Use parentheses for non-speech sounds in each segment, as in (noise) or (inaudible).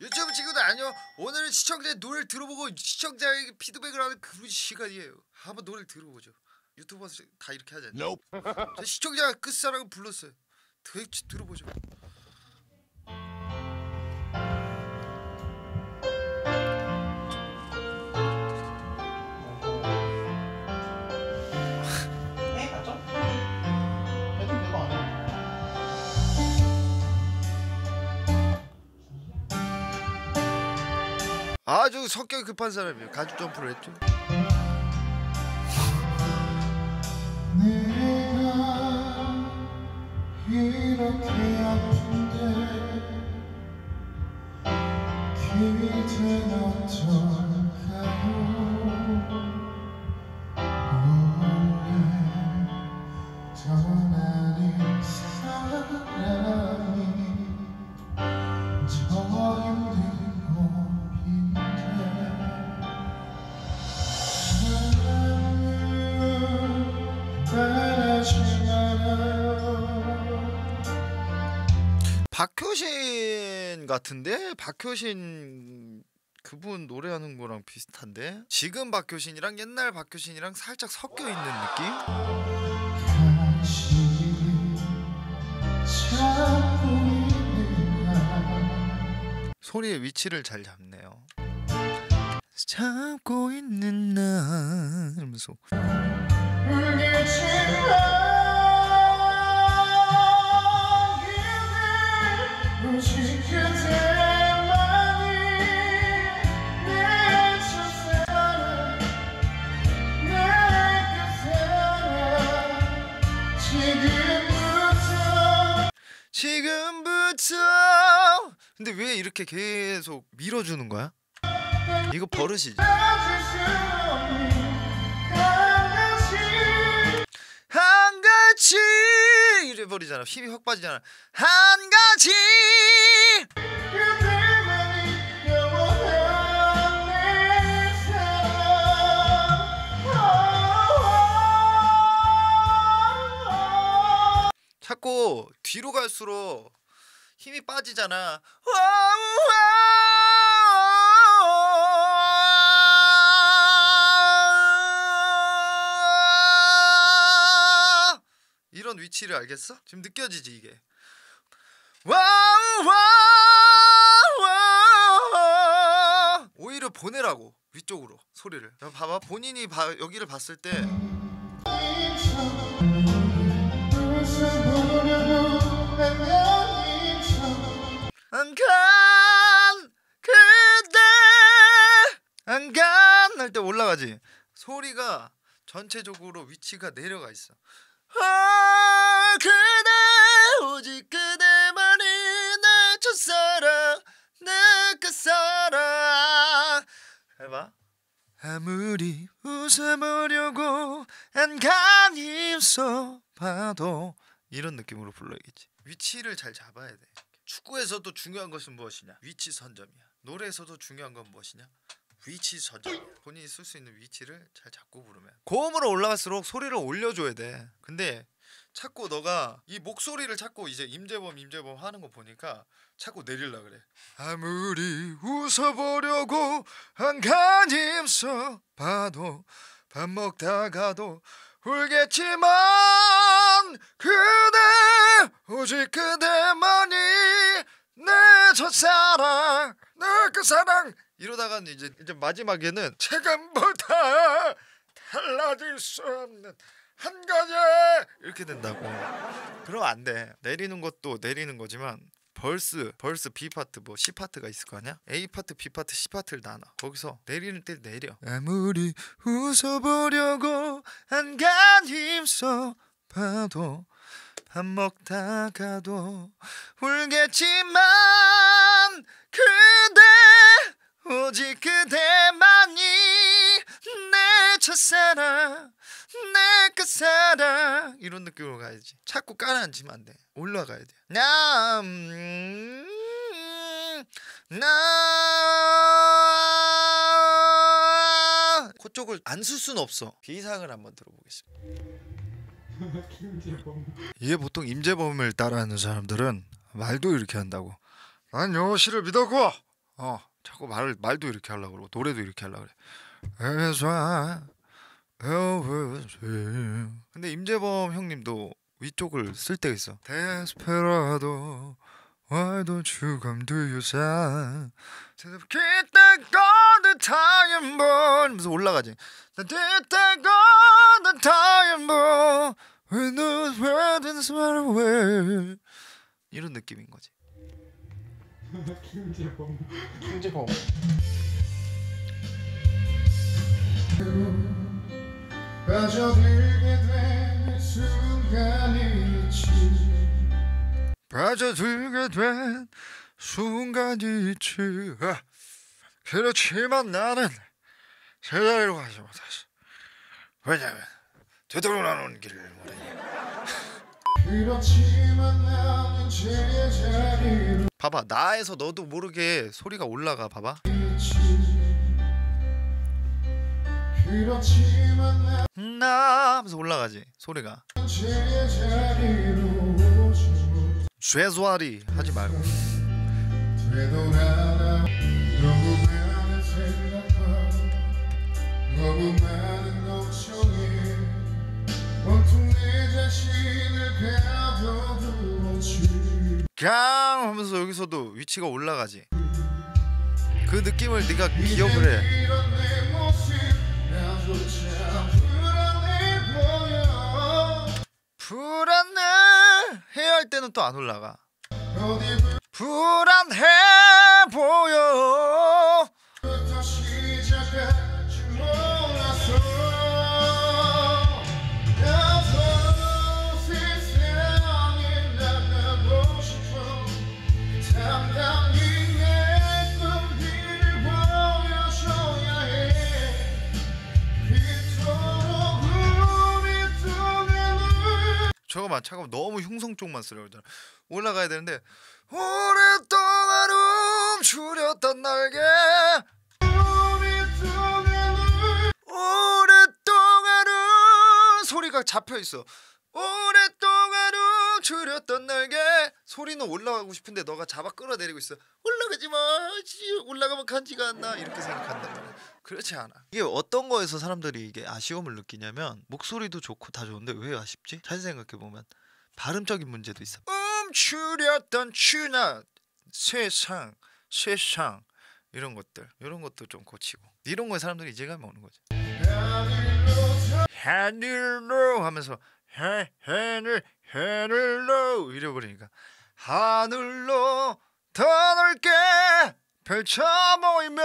유튜브 친구들 안녕. 오늘은 시청자의 노래를 들어보고 시청자에게 피드백을 하는 그런 시간이에요. 한번 노래를 들어보죠. 유튜버들 다 이렇게 하잖아요. 저 시청자가 끝사랑을 불렀어요. 들, 들어보죠. 아주 성격이 급한 사람이에요. 가죽 점프를 했죠. 이렇게 아픈데 기대는 어떨까요 박효신 같은데 박효신 그분 노래하는 거랑 비슷한데 지금 박효신이랑 옛날 박효신이랑 살짝 섞여 있는 느낌? 소리의 위치를 잘 잡네요. 잡고 있는 날 이러면서 지금부터. 근데 왜 이렇게 계속 밀어주는 거야? 이거 버릇이지 한 가지 이래 버리잖아. 힘이 확 빠지잖아. 한 가지. 자꾸 뒤로 갈수록 힘이 빠지잖아 이런 위치를 알겠어? 지금 느껴지지 이게? wow wow 오히려 보내라고 위쪽으로 소리를. 자, 봐봐 본인이 봐, 여기를 봤을 때. 안간 그대. 안간 할 때 올라가지. 소리가 전체적으로 위치가 내려가 있어. 아 아무리 웃어보려고 안간히 웃어봐도 이런 느낌으로 불러야겠지. 위치를 잘 잡아야 돼. 축구에서도 중요한 것은 무엇이냐? 위치 선점이야. 노래에서도 중요한 건 무엇이냐? 위치 선점이야 본인이 쓸 수 있는 위치를 잘 잡고 부르면. 고음으로 올라갈수록 소리를 올려줘야 돼. 근데 자꾸 너가 이 목소리를 자꾸 이제 임재범 임재범 하는 거 보니까 자꾸 내릴라 그래. 아무리 웃어보려고 한간히 웃어봐도 밥 먹다가도 울겠지만 그대 오직 그대만이 내 첫사랑 내 그 사랑. 이러다가 이제 이제 마지막에는 지금보다 달라질 수 없는 한 가지! 이렇게 된다고. 그러면 안돼. 내리는 것도 내리는 거지만 verse verse B 파트 뭐 C 파트가 있을 거 아니야? A 파트 B 파트 C 파트를 나눠. 거기서 내리는 때 내려. 아무리 웃어보려고 한간 힘써 봐도 밥 먹다가도 울겠지만 그대 오직 그대만이 내 첫사랑 내 끝사랑. 이런 느낌으로 가야지. 자꾸 깔아앉으면 안돼. 올라가야 돼. 나, 음, 나. 그쪽을 안쓸 수는 없어. 비상을 한번 들어보겠습니다. (laughs) 이게 보통 임재범을 따라하는 사람들은 말도 이렇게 한다고. 난 영호 씨를 믿었고. 어 자꾸 말을 말도 이렇게 하려고 그러고 노래도 이렇게 하려고 그래. here. 근데 임재범 형님도 위쪽을 쓸 때가 있어 Desperado Why don't you come to your side the the golden time born 무슨 올라가지 The keep the golden time born When those words far away 이런 느낌인 거지 김재범. 김재범. 빠져들게 된 순간이 있지. 빠져들게 된 순간이 있지. 아, 그렇지만 나는 제자리로 가지 못했어 왜냐면 되돌아오는 길을 모르니. 그렇지만 나는 제자리로 봐봐 나에서 너도 모르게 소리가 올라가 봐봐. 있지 나 하면서 올라가지 소리가. 죄수아리 하지 말고. 강 하면서 여기서도 위치가 올라가지. 그 느낌을 네가 기억을 해 불안해 해야 할 때는 또 안 올라가. 불안해 보여 저거만 잠깐 너무 흉성 쪽만 쓰려고 그러잖아. 올라가야 되는데 오랫동안 움츠렸던 날개. 오랫동안은 소리가 잡혀 있어. 오랫동안 움츠렸던 날개. 소리는 올라가고 싶은데 너가 잡아 끌어내리고 있어. 올라가지 마. 씨, 올라가면 간지가 안 나. 이렇게 생각한단 그렇지 않아. 이게 어떤 거에서 사람들이 이게 아쉬움을 느끼냐면 목소리도 좋고 다 좋은데 왜 아쉽지? 잘 생각해 보면 발음적인 문제도 있어. 움츠렸던 추나 세상 세상 이런 것들. 이런 것도 좀 고치고. 이런 거에 사람들이 이제감이 오는 거지 하늘로 하면서 해, 하늘 하늘로 이래버리니까 하늘로 더 넓게 펼쳐 보이며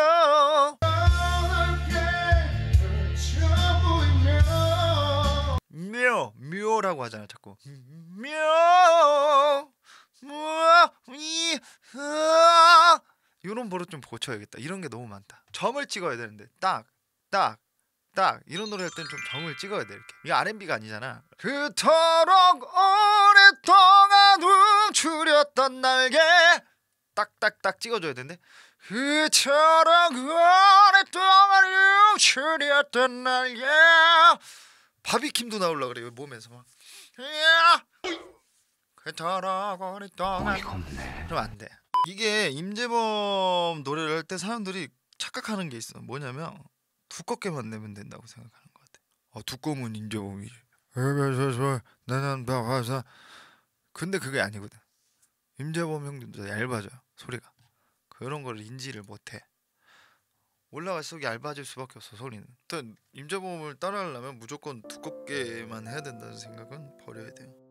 하잖아 자꾸. 이런 버릇 좀 고쳐야겠다. 이런 게 너무 많다. 점을 찍어야 되는데. 딱 딱, 딱. 이런 노래 할 때는 좀 점을 찍어야 돼 이렇게. 이게 R&B가 아니잖아. 그토록 오랫동안 움츠렸던 날개. 딱딱딱 찍어줘야 되는데. 그토록 오랫동안 움츠렸던 날개 바비킴도 나올라 그래요 몸에서 막 야! 그토록 오랫동안 좀안 돼. 이게 임재범 노래를 할 때 사람들이 착각하는 게 있어. 뭐냐면 두껍게만 내면 된다고 생각하는 것 같아. 어, 두꺼우면. 나는 박아서 근데 그게 아니거든. 임재범 형님도 얇아져 소리가. 그런 걸 인지를 못해. 올라갈수록 얇아질 수밖에 없어 소리는. 일단 임재범을 따라하려면 무조건 두껍게만 해야 된다는 생각은 버려야 돼요.